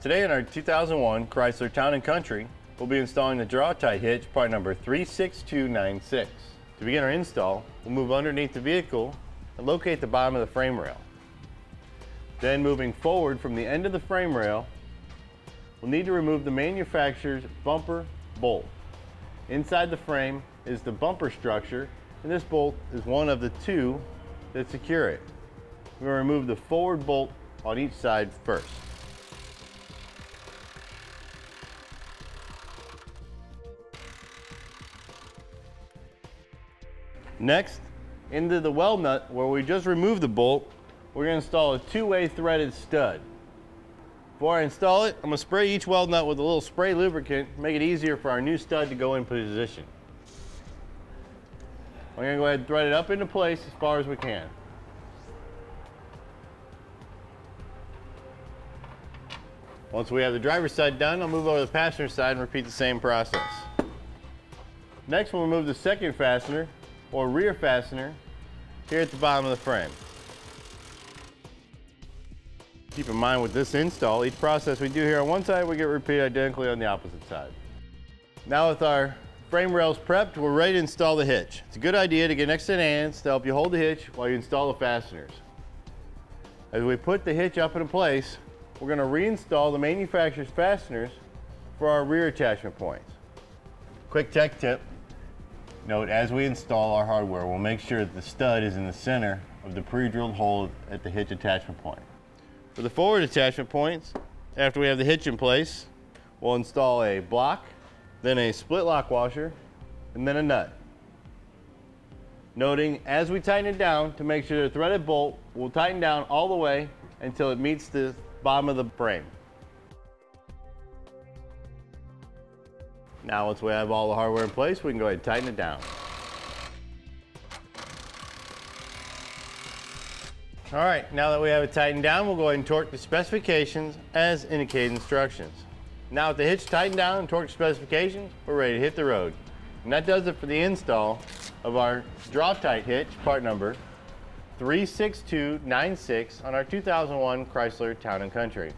Today in our 2001 Chrysler Town & Country, we'll be installing the Draw-Tite hitch, part number 36296. To begin our install, we'll move underneath the vehicle and locate the bottom of the frame rail. Then moving forward from the end of the frame rail, we'll need to remove the manufacturer's bumper bolt. Inside the frame is the bumper structure, and this bolt is one of the two that secure it. We're going to remove the forward bolt on each side first. Next, into the weld nut where we just removed the bolt, we're going to install a two-way threaded stud. Before I install it, I'm going to spray each weld nut with a little spray lubricant, to make it easier for our new stud to go in position. Going to go ahead and thread it up into place as far as we can. Once we have the driver's side done, I'll move over to the passenger side and repeat the same process. Next, we'll remove the second fastener or rear fastener here at the bottom of the frame. Keep in mind with this install, each process we do here on one side, we get repeated identically on the opposite side. Now with our frame rails prepped, we're ready to install the hitch. It's a good idea to get next to hands to help you hold the hitch while you install the fasteners. As we put the hitch up in place, we're going to reinstall the manufacturer's fasteners for our rear attachment points. Quick tech tip, Note, as we install our hardware, we'll make sure that the stud is in the center of the pre-drilled hole at the hitch attachment point. For the forward attachment points, after we have the hitch in place, we'll install a block, then a split lock washer, and then a nut. Noting, as we tighten it down to make sure the threaded bolt will tighten down all the way until it meets the bottom of the frame. Now once we have all the hardware in place, we can go ahead and tighten it down. All right, now that we have it tightened down, we'll go ahead and torque the specifications as indicated instructions. Now with the hitch tightened down and torque specifications, we're ready to hit the road. And that does it for the install of our Draw-Tite hitch, part number 36296 on our 2001 Chrysler Town & Country.